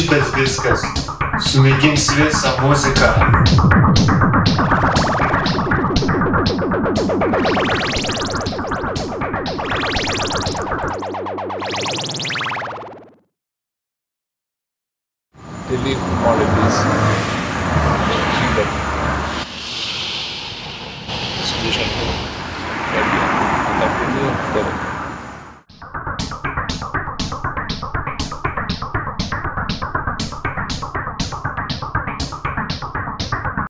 šitas diskas sunaikins visą muziką. delete all of this keep it solution to that. And that will do